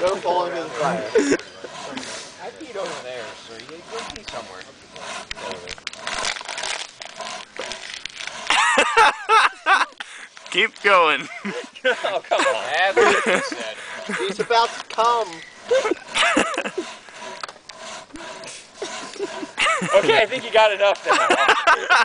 Don't fall into the fire. I peed over there, so you go pee somewhere. Keep going. oh, come on. That's what he said. He's about to come. Okay, I think you got enough now.